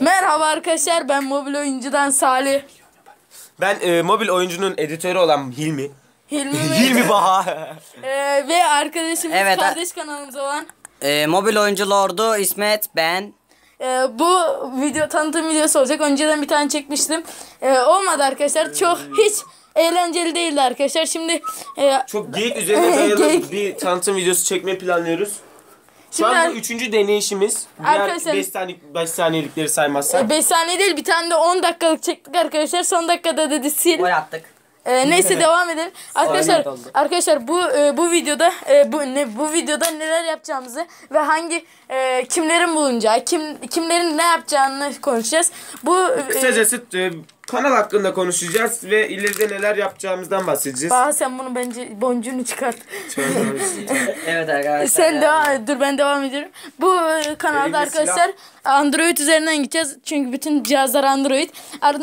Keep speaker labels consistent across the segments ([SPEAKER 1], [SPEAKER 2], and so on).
[SPEAKER 1] Merhaba arkadaşlar ben mobil oyuncudan Salih.
[SPEAKER 2] Ben e, mobil oyuncunun editörü olan Hilmi.
[SPEAKER 1] Hilmi
[SPEAKER 2] Hilmi Baha.
[SPEAKER 1] Ee, ve arkadaşımız
[SPEAKER 3] Evet,
[SPEAKER 1] kardeş kanalımız olan
[SPEAKER 3] Ee, mobil oyuncu lordu İsmet ben.
[SPEAKER 1] Ee, bu video tanıtım videosu olacak. Önceden bir tane çekmiştim. Ee, olmadı arkadaşlar. Çok hiç eğlenceli değildi arkadaşlar. Şimdi e,
[SPEAKER 2] Çok geyik üzerine dayalı
[SPEAKER 1] Geyik.
[SPEAKER 2] bir tanıtım videosu çekmeyi planlıyoruz. Şu
[SPEAKER 1] Şimdi
[SPEAKER 2] anda üçüncü deneyişimiz.
[SPEAKER 1] Arkadaşlar-
[SPEAKER 2] 5 saniye, beş saniyelikleri saymazsak.
[SPEAKER 1] 5 saniye değil bir tane de 10 dakikalık çektik arkadaşlar. Son dakikada dedi sil.
[SPEAKER 3] Gol attık.
[SPEAKER 1] Ee, neyse devam edelim. Arkadaşlar
[SPEAKER 2] oldu.
[SPEAKER 1] arkadaşlar bu e, bu videoda e, bu ne bu videoda neler yapacağımızı ve hangi e, kimlerin bulunacağı, kim kimlerin ne yapacağını konuşacağız. Bu e,
[SPEAKER 2] Kısacası e, kanal hakkında konuşacağız ve ileride neler yapacağımızdan bahsedeceğiz.
[SPEAKER 1] Baha sen bunu bence boncuğunu çıkart.
[SPEAKER 3] Evet arkadaşlar.
[SPEAKER 1] Sen devam dur ben devam ediyorum. Bu e, kanalda arkadaşlar Android üzerinden gideceğiz. Çünkü bütün cihazlar Android.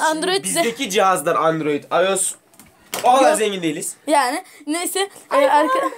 [SPEAKER 1] Android
[SPEAKER 2] Bizdeki cihazlar Android, iOS o kadar zengin değiliz.
[SPEAKER 1] yani neyse e, arka Aa,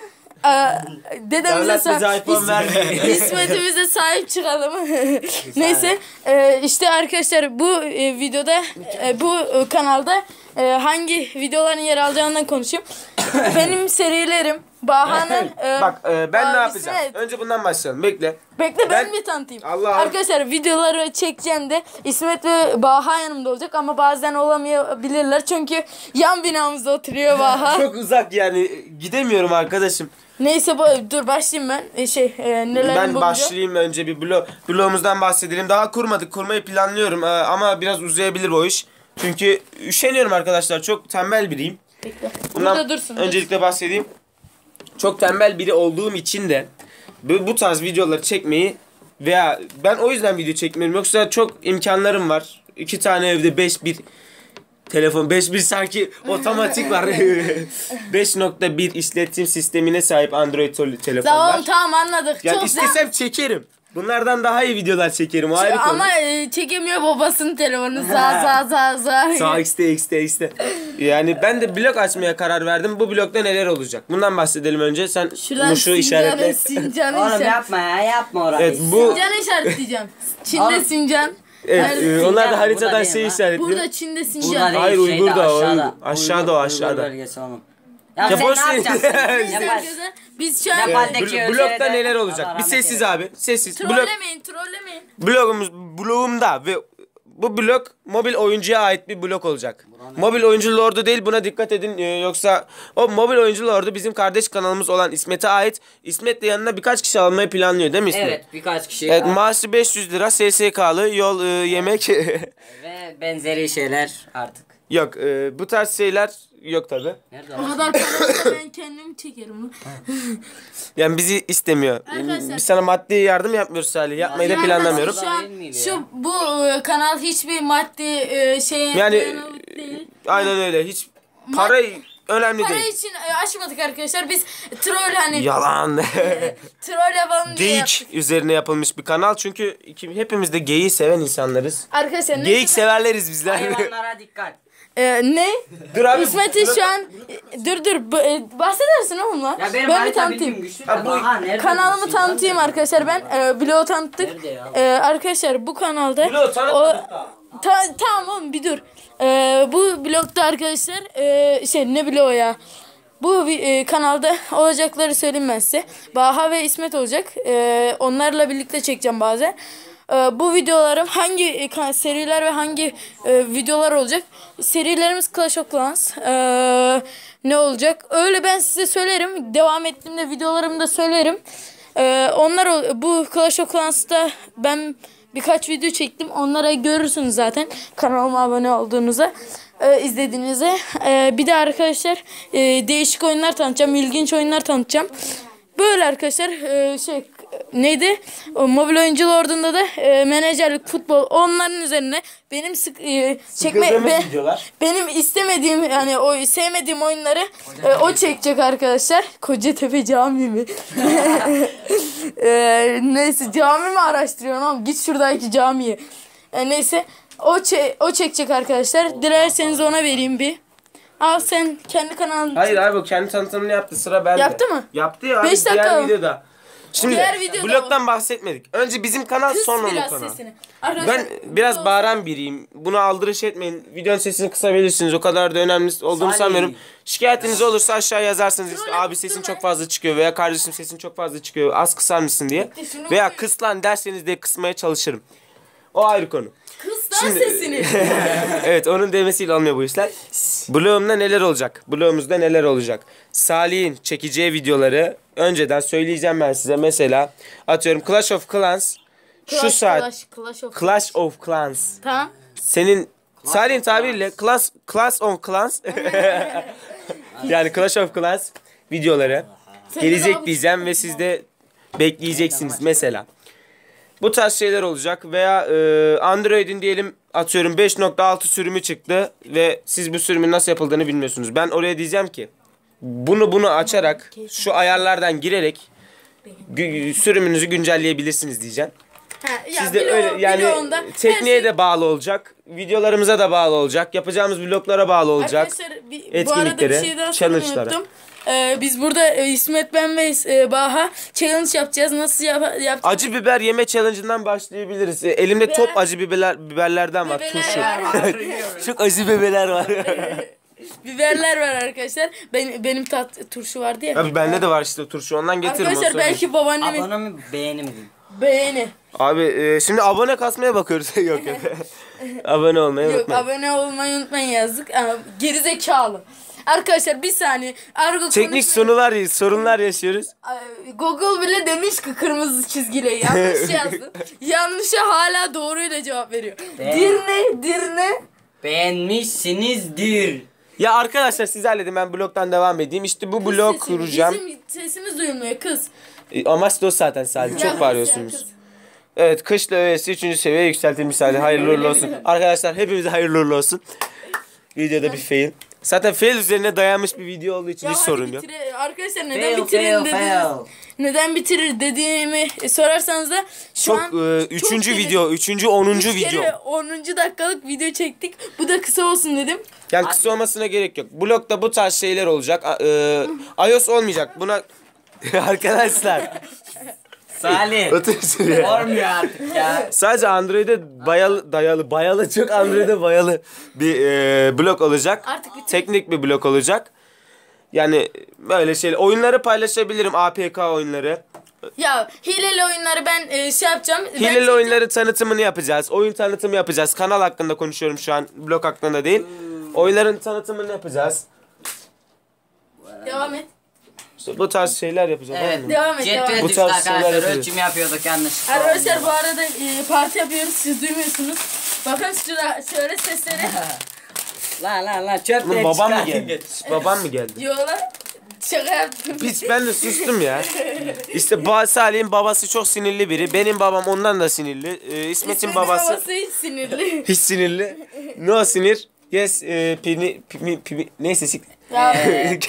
[SPEAKER 1] dedemize
[SPEAKER 2] Devlet bize
[SPEAKER 1] sahip
[SPEAKER 2] iPhone vermiyor.
[SPEAKER 1] İsmet'imize sahip çıkalım. Neyse e, işte arkadaşlar bu e, videoda e, bu e, kanalda e, hangi videoların yer alacağından konuşayım. Benim serilerim Baha'nın e,
[SPEAKER 2] Bak e, ben ne
[SPEAKER 1] Aa,
[SPEAKER 2] yapacağım? Önce bundan başlayalım. Bekle.
[SPEAKER 1] Bekle ben,
[SPEAKER 2] Ben-
[SPEAKER 1] bir tanıtayım.
[SPEAKER 2] Allah-
[SPEAKER 1] Arkadaşlar videoları çekeceğim de İsmet ve Baha yanımda olacak ama bazen olamayabilirler çünkü yan binamızda oturuyor Baha.
[SPEAKER 2] Çok uzak yani gidemiyorum arkadaşım.
[SPEAKER 1] Neyse bu dur başlayayım ben. E, şey e, neler
[SPEAKER 2] Ben başlayayım önce bir blog blogumuzdan bahsedelim. Daha kurmadık. Kurmayı planlıyorum Ee, ama biraz uzayabilir o iş. Çünkü üşeniyorum arkadaşlar. Çok tembel biriyim.
[SPEAKER 1] Bekle.
[SPEAKER 2] Bundan
[SPEAKER 1] Burada dursun.
[SPEAKER 2] öncelikle bahsedeyim. Çok tembel biri olduğum için de bu, bu tarz videoları çekmeyi veya ben o yüzden video çekmiyorum. Yoksa çok imkanlarım var. İki tane evde 5 bir telefon 5 bir sanki otomatik var. 5.1 işletim sistemine sahip Android tele- telefonlar.
[SPEAKER 1] Tamam tamam anladık.
[SPEAKER 2] Yani
[SPEAKER 1] Çok
[SPEAKER 2] istesem çekerim. Bunlardan daha iyi videolar çekerim. O ayrı konu.
[SPEAKER 1] ama e, çekemiyor babasının telefonu. Sağ sağ sağ sağ.
[SPEAKER 2] Sağ x'te x'te x'te. Yani ben de blog açmaya karar verdim. Bu blogda neler olacak? Bundan bahsedelim önce. Sen
[SPEAKER 1] Şuradan
[SPEAKER 2] muşu işaretle.
[SPEAKER 1] Sincan'ı Sincan'ı
[SPEAKER 3] Oğlum
[SPEAKER 1] işaret-
[SPEAKER 3] yapma ya yapma orayı.
[SPEAKER 2] Evet bu
[SPEAKER 1] Sincan'ı işaretleyeceğim. Çin'de
[SPEAKER 3] Oğlum.
[SPEAKER 1] Sincan.
[SPEAKER 2] Evet,
[SPEAKER 1] Nerede?
[SPEAKER 2] e, onlar da haritadan
[SPEAKER 3] burada
[SPEAKER 2] şey
[SPEAKER 3] değil lan.
[SPEAKER 2] işaretliyor.
[SPEAKER 1] Burada Çin'de
[SPEAKER 3] Burada
[SPEAKER 1] Sincan.
[SPEAKER 3] değil,
[SPEAKER 2] Hayır,
[SPEAKER 3] şeyde,
[SPEAKER 2] Uygur'da,
[SPEAKER 3] aşağıda.
[SPEAKER 2] Uygur- aşağıda o, aşağıda.
[SPEAKER 3] Uygur bölgesi oğlum. Ya,
[SPEAKER 2] Ya
[SPEAKER 3] sen
[SPEAKER 2] boş
[SPEAKER 3] ne
[SPEAKER 2] ver.
[SPEAKER 3] yapacaksın?
[SPEAKER 1] Biz şu an
[SPEAKER 3] Nepal'deki
[SPEAKER 2] Bl-
[SPEAKER 3] özel
[SPEAKER 2] blogda
[SPEAKER 3] de-
[SPEAKER 2] neler
[SPEAKER 3] Allah
[SPEAKER 2] olacak? Bir
[SPEAKER 3] rahmet
[SPEAKER 2] sessiz abi. Sessiz.
[SPEAKER 1] Trollemeyin trollemeyin.
[SPEAKER 2] blogumuz blogumda ve bu blog mobil oyuncuya ait bir blog olacak. Mobil oyuncu lordu değil buna dikkat edin Ee, yoksa o mobil oyuncu lordu bizim kardeş kanalımız olan İsmet'e ait. İsmet de yanına birkaç kişi almayı planlıyor değil mi İsmet?
[SPEAKER 3] Evet birkaç kişi
[SPEAKER 2] Evet maaşı 500 lira SSK'lı yol e, yemek
[SPEAKER 3] ve benzeri şeyler artık.
[SPEAKER 2] Yok e, bu tarz şeyler yok tabi.
[SPEAKER 3] Nerede
[SPEAKER 1] O
[SPEAKER 3] o?
[SPEAKER 1] kadar paraysa ben kendim çekerim.
[SPEAKER 2] Yani bizi istemiyor.
[SPEAKER 1] Arkadaşlar-
[SPEAKER 2] Biz sana maddi yardım yapmıyoruz Salih. Yapmayı da
[SPEAKER 1] Yani
[SPEAKER 2] planlamıyorum.
[SPEAKER 1] Şu, an, şu bu e, kanal hiçbir maddi e, şey
[SPEAKER 2] Yani
[SPEAKER 1] değil.
[SPEAKER 2] aynen öyle. Hiç para önemli
[SPEAKER 1] Para
[SPEAKER 2] değil.
[SPEAKER 1] için e, açmadık arkadaşlar. Biz troll hani
[SPEAKER 2] Yalan.
[SPEAKER 1] troll yapalım diye.
[SPEAKER 2] Geyik üzerine yapılmış bir kanal. Çünkü iki, hepimiz de geyiği seven insanlarız.
[SPEAKER 1] Arkadaşlar ne?
[SPEAKER 2] Geyik severleriz bizler.
[SPEAKER 3] Hayvanlara dikkat.
[SPEAKER 1] E, ne?
[SPEAKER 2] Dur abi.
[SPEAKER 1] İsmet'i şu an dur dur bu- e, bahsedersin oğlum lan.
[SPEAKER 3] Ya benim
[SPEAKER 1] ben bir
[SPEAKER 3] harita
[SPEAKER 1] tanıtayım.
[SPEAKER 3] bilgim güçlü.
[SPEAKER 2] Ha, bu-
[SPEAKER 3] Aha, nerede
[SPEAKER 1] Kanalımı
[SPEAKER 3] bu?
[SPEAKER 1] tanıtayım arkadaşlar ben e, bloğu tanıttık.
[SPEAKER 3] Nerede ya?
[SPEAKER 1] E, arkadaşlar bu kanalda
[SPEAKER 2] tanıtmadık daha.
[SPEAKER 1] Ta- tamam oğlum bir dur. E, bu blogda arkadaşlar e, şey ne bloğu ya. Bu vi- e, kanalda olacakları söyleyeyim ben size. Baha ve İsmet olacak. E, onlarla birlikte çekeceğim bazen. E, bu videolarım hangi e, seriler ve hangi e, videolar olacak? Serilerimiz Clash of Clans. E, ne olacak? Öyle ben size söylerim. Devam ettiğimde videolarımda söylerim. E, onlar bu Clash of Clans'ta ben birkaç video çektim. Onlara görürsünüz zaten kanalıma abone olduğunuza, e, izlediğinize. E, bir de arkadaşlar e, değişik oyunlar tanıtacağım, ilginç oyunlar tanıtacağım. Böyle arkadaşlar e, şey neydi? O mobil oyuncu ordunda da e, menajerlik, futbol onların üzerine benim sık e, çekme be- benim istemediğim yani o sevmediğim oyunları e, o çekecek arkadaşlar. Kocatepe Camii mi? E, neyse cami mi araştırıyorsun oğlum? Git şuradaki camiye. E, neyse o çe- o çekecek arkadaşlar. Dilerseniz ona vereyim bir. Al sen kendi kanalın.
[SPEAKER 2] Hayır abi o kendi tanıtımını yaptı sıra bende.
[SPEAKER 1] Yaptı mı?
[SPEAKER 2] Yaptı ya abi
[SPEAKER 1] Beş
[SPEAKER 2] diğer
[SPEAKER 1] dakika.
[SPEAKER 2] videoda. Şimdi
[SPEAKER 1] Diğer videoda
[SPEAKER 2] bloktan bahsetmedik. Önce bizim kanal
[SPEAKER 1] Kıs
[SPEAKER 2] sonra
[SPEAKER 1] biraz
[SPEAKER 2] kanal.
[SPEAKER 1] sesini. Arkadaşlar,
[SPEAKER 2] Ben biraz bağıran biriyim. Buna aldırış etmeyin. Videonun sesini kısabilirsiniz. O kadar da önemli olduğunu
[SPEAKER 3] Salih.
[SPEAKER 2] sanmıyorum. Şikayetiniz olursa aşağı yazarsınız. İşte
[SPEAKER 1] Troll
[SPEAKER 2] abi sesin çok fazla çıkıyor veya kardeşim sesin çok fazla çıkıyor. Az kısar mısın diye.
[SPEAKER 1] şunu
[SPEAKER 2] Veya
[SPEAKER 1] koy.
[SPEAKER 2] kıs lan derseniz de kısmaya çalışırım. O ayrı konu.
[SPEAKER 1] Kıs lan
[SPEAKER 2] Şimdi-
[SPEAKER 1] sesini.
[SPEAKER 2] evet onun demesiyle olmuyor bu işler. Bloğumda neler olacak? Bloğumuzda neler olacak? Salih'in çekeceği videoları önceden söyleyeceğim ben size. Mesela atıyorum Clash of Clans şu
[SPEAKER 1] Clash,
[SPEAKER 2] saat
[SPEAKER 1] Clash, Clash of
[SPEAKER 2] Clash of Clans.
[SPEAKER 1] Tamam.
[SPEAKER 2] Senin Salih'in tabiriyle Clash Clash of Clans yani Clash of Clans videoları gelecek diyeceğim ve siz de bekleyeceksiniz mesela. Bu tarz şeyler olacak veya e, Android'in diyelim atıyorum 5.6 sürümü çıktı ve siz bu sürümün nasıl yapıldığını bilmiyorsunuz. Ben oraya diyeceğim ki bunu bunu açarak şu ayarlardan girerek gü- sürümünüzü güncelleyebilirsiniz diyeceğim.
[SPEAKER 1] Ha, ya,
[SPEAKER 2] Siz de
[SPEAKER 1] bloğu-
[SPEAKER 2] öyle yani
[SPEAKER 1] bloğunda her
[SPEAKER 2] tekniğe
[SPEAKER 1] şey-
[SPEAKER 2] de bağlı olacak. Videolarımıza da bağlı olacak. Yapacağımız vloglara bağlı olacak.
[SPEAKER 1] Arkadaşlar bir, bu arada bir
[SPEAKER 2] etkinliklere,
[SPEAKER 1] şey daha
[SPEAKER 2] challenge'lara.
[SPEAKER 1] söylemeyi unuttum. Ee, biz burada e, İsmet ben ve e, Baha challenge yapacağız. Nasıl yap yapacağız?
[SPEAKER 2] Acı biber yeme challenge'ından başlayabiliriz. E, Elimde top acı biberler biberlerden var.
[SPEAKER 1] Biberler
[SPEAKER 2] Turşu.
[SPEAKER 1] var.
[SPEAKER 2] Çok acı biberler var.
[SPEAKER 1] Biberler var arkadaşlar. Ben, benim tat turşu vardı ya.
[SPEAKER 2] Abi bende de var işte turşu. Ondan getiririm.
[SPEAKER 1] Arkadaşlar belki babaannemin
[SPEAKER 3] Abone mi beğeni mi
[SPEAKER 1] beğeni.
[SPEAKER 2] Abi e, şimdi abone kasmaya bakıyoruz. yok yok. abone olmayı
[SPEAKER 1] Yok
[SPEAKER 2] unutmayın.
[SPEAKER 1] abone olmayı unutmayın yazdık. Ama gerizekalı. Arkadaşlar bir saniye. Argo
[SPEAKER 2] Teknik sorunlar, sorunlar yaşıyoruz.
[SPEAKER 1] Google bile demiş ki kırmızı çizgiyle yanlış yazdı. Yanlışa hala doğruyla cevap veriyor.
[SPEAKER 3] Be-
[SPEAKER 1] Dirne, dirne.
[SPEAKER 3] Beğenmişsinizdir.
[SPEAKER 2] Ya arkadaşlar siz halledin ben bloktan devam edeyim. İşte bu blok
[SPEAKER 1] Sesini-
[SPEAKER 2] kuracağım.
[SPEAKER 1] Bizim sesimiz duyulmuyor kız.
[SPEAKER 2] E, Amaç da o zaten sadece. Çok
[SPEAKER 1] kız
[SPEAKER 2] bağırıyorsunuz.
[SPEAKER 1] kız.
[SPEAKER 2] Evet kışla öğesi 3. seviyeye yükseltilmiş hali. Hayırlı uğurlu olsun. Arkadaşlar hepimize hayırlı uğurlu olsun. Videoda bir fail. Zaten fail üzerine dayanmış bir video olduğu için
[SPEAKER 1] Ya
[SPEAKER 2] hiç
[SPEAKER 1] hadi
[SPEAKER 2] sorun yok.
[SPEAKER 1] bitire- Arkadaşlar neden
[SPEAKER 3] Fail,
[SPEAKER 1] bitirin
[SPEAKER 3] fail,
[SPEAKER 1] dediniz?
[SPEAKER 3] fail.
[SPEAKER 1] Neden bitirir dediğimi sorarsanız da şu
[SPEAKER 2] Çok
[SPEAKER 1] an
[SPEAKER 2] e,
[SPEAKER 1] çok
[SPEAKER 2] üçüncü
[SPEAKER 1] kere-
[SPEAKER 2] video, üçüncü, onuncu
[SPEAKER 1] üç
[SPEAKER 2] video.
[SPEAKER 1] kere 10. dakikalık video çektik. Bu da kısa olsun dedim.
[SPEAKER 2] Yani kısa olmasına gerek yok. Blokta bu tarz şeyler olacak. A- e, iOS olmayacak. Buna arkadaşlar
[SPEAKER 3] Salih.
[SPEAKER 2] otur şuraya.
[SPEAKER 3] Olmuyor artık ya.
[SPEAKER 2] Sadece Android'e bayalı, dayalı, bayalı çok Android'e bayalı bir e, blok olacak.
[SPEAKER 1] Artık bitir.
[SPEAKER 2] Teknik bir blok olacak. Yani böyle şeyler. Oyunları paylaşabilirim. APK oyunları.
[SPEAKER 1] Ya hileli oyunları ben e, şey yapacağım. Ben
[SPEAKER 2] Hileli
[SPEAKER 1] çekeceğim.
[SPEAKER 2] oyunları tanıtımını yapacağız. Oyun tanıtımı yapacağız. Kanal hakkında konuşuyorum şu an. Blok hakkında değil. Oyunların tanıtımını yapacağız.
[SPEAKER 1] Devam et.
[SPEAKER 2] Bu tarz şeyler yapacağız.
[SPEAKER 3] Evet.
[SPEAKER 2] anladın mı?
[SPEAKER 1] Devam et, devam
[SPEAKER 2] Bu
[SPEAKER 3] düştü
[SPEAKER 2] tarz şeyler
[SPEAKER 3] arkadaşlar.
[SPEAKER 2] yapıyoruz.
[SPEAKER 3] Ölçüm yapıyorduk yanlış.
[SPEAKER 1] Arkadaşlar bu arada e, parti yapıyoruz. Siz duymuyorsunuz. Bakın şurada şöyle sesleri.
[SPEAKER 3] Lan lan lan çöp
[SPEAKER 2] Oğlum babam mı geldi? Babam mı geldi?
[SPEAKER 1] Yola şaka yaptım.
[SPEAKER 2] Biz ben de sustum ya. İşte ba Salih'in babası çok sinirli biri. Benim babam ondan da sinirli. Ee, İsmet'in babası
[SPEAKER 1] babası hiç sinirli.
[SPEAKER 2] hiç sinirli. No sinir. Yes, e, pini, pimi, pimi, neyse sik.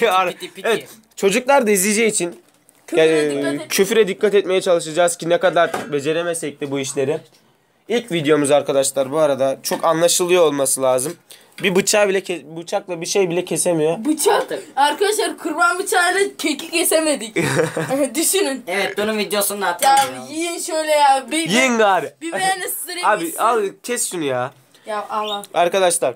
[SPEAKER 1] ya
[SPEAKER 2] Ar-
[SPEAKER 3] piti, piti.
[SPEAKER 2] evet, çocuklar da izleyeceği için
[SPEAKER 1] küfre
[SPEAKER 2] yani,
[SPEAKER 1] dikkat et.
[SPEAKER 2] küfüre dikkat etmeye çalışacağız ki ne kadar beceremesek de bu işleri. İlk videomuz arkadaşlar bu arada çok anlaşılıyor olması lazım. Bir bıçağı bile bıçakla bir şey bile kesemiyor.
[SPEAKER 1] Bıçak. Arkadaşlar kurban bıçağıyla keki kesemedik. Düşünün.
[SPEAKER 3] Evet bunun videosunu da
[SPEAKER 1] Ya
[SPEAKER 3] atalım. ya.
[SPEAKER 1] yiyin şöyle ya. Bir,
[SPEAKER 2] Yiyin gari.
[SPEAKER 1] Bir beğeni sırayım.
[SPEAKER 2] Abi al kes şunu ya.
[SPEAKER 1] Ya Allah.
[SPEAKER 2] Arkadaşlar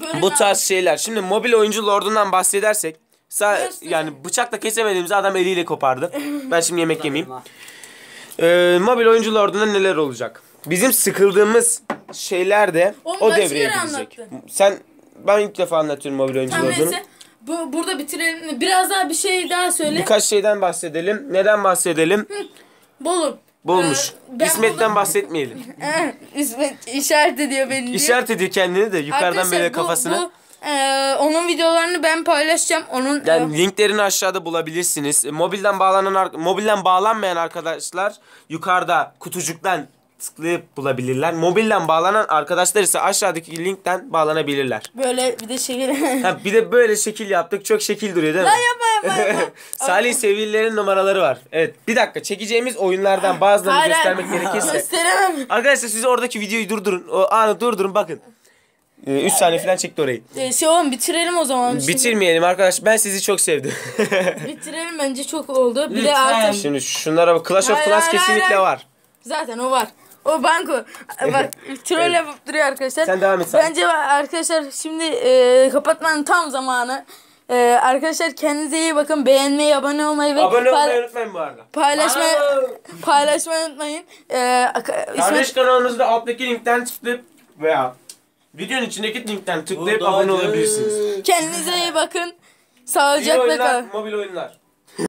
[SPEAKER 1] Böyle
[SPEAKER 2] bu tarz şeyler. Şimdi mobil oyuncu lordundan bahsedersek sa-
[SPEAKER 1] Göster.
[SPEAKER 2] yani bıçakla kesemediğimiz adam eliyle kopardı. Ben şimdi yemek yemeyeyim. Ee, mobil oyuncu lordunda neler olacak? Bizim sıkıldığımız şeyler de
[SPEAKER 1] Oğlum
[SPEAKER 2] o devreye girecek. Sen ben ilk defa anlatıyorum mobil oyuncu
[SPEAKER 1] Tamam
[SPEAKER 2] lordunu.
[SPEAKER 1] Bu, burada bitirelim. Biraz daha bir şey daha söyle.
[SPEAKER 2] Birkaç şeyden bahsedelim. Neden bahsedelim?
[SPEAKER 1] Bolum.
[SPEAKER 2] Bulmuş.
[SPEAKER 1] Ee,
[SPEAKER 2] İsmet'ten
[SPEAKER 1] buldum.
[SPEAKER 2] bahsetmeyelim.
[SPEAKER 1] İsmet işaret ediyor beni.
[SPEAKER 2] İşaret ediyor kendini de yukarıdan
[SPEAKER 1] Arkadaşlar,
[SPEAKER 2] böyle
[SPEAKER 1] bu-
[SPEAKER 2] kafasına.
[SPEAKER 1] bu, e, onun videolarını ben paylaşacağım. Onun
[SPEAKER 2] Yani
[SPEAKER 1] e,
[SPEAKER 2] linklerini aşağıda bulabilirsiniz. E, Mobilden bağlanan ar- mobilden bağlanmayan arkadaşlar yukarıda kutucuktan tıklayıp bulabilirler. Mobilden bağlanan arkadaşlar ise aşağıdaki linkten bağlanabilirler.
[SPEAKER 1] böyle bir de şey
[SPEAKER 2] Ha, bir de böyle şekil yaptık. Çok şekil duruyor değil mi?
[SPEAKER 1] yapma yapma yapma.
[SPEAKER 2] Salih sevgililerin numaraları var. Evet. Bir dakika çekeceğimiz oyunlardan bazılarını göstermek gerekirse.
[SPEAKER 1] Gösteremem.
[SPEAKER 2] Arkadaşlar siz oradaki videoyu durdurun. O anı durdurun bakın. 3 saniye falan çekti orayı.
[SPEAKER 1] Ee, şey oğlum bitirelim o zaman. Şimdi
[SPEAKER 2] Bitirmeyelim arkadaş. Ben sizi çok sevdim.
[SPEAKER 1] Bitirelim bence çok oldu. Bir de artık
[SPEAKER 2] Şimdi şunlara bak. Clash of
[SPEAKER 1] Hayır,
[SPEAKER 2] Clans
[SPEAKER 1] hayır,
[SPEAKER 2] kesinlikle
[SPEAKER 1] hayır.
[SPEAKER 2] var.
[SPEAKER 1] zaten o var. O banko. Bak troll yapıp duruyor arkadaşlar.
[SPEAKER 2] Sen devam et sen.
[SPEAKER 1] Bence arkadaşlar şimdi e, kapatmanın tam zamanı. E, arkadaşlar kendinize iyi bakın. Beğenmeyi, abone olmayı ve
[SPEAKER 2] Abone
[SPEAKER 1] pay-
[SPEAKER 2] olmayı unutmayın bu arada.
[SPEAKER 1] paylaşmayı
[SPEAKER 3] Aa!
[SPEAKER 1] paylaşmayı unutmayın. E, ak-
[SPEAKER 2] Kardeş
[SPEAKER 1] İsmet,
[SPEAKER 2] kanalımızda alttaki linkten tıklayıp veya videonun içindeki linkten tıklayıp abone olabilirsiniz.
[SPEAKER 1] kendinize iyi bakın.
[SPEAKER 2] İyi
[SPEAKER 1] Sağlıcakla
[SPEAKER 2] oyunlar,
[SPEAKER 1] kalın.
[SPEAKER 2] mobil oyunlar.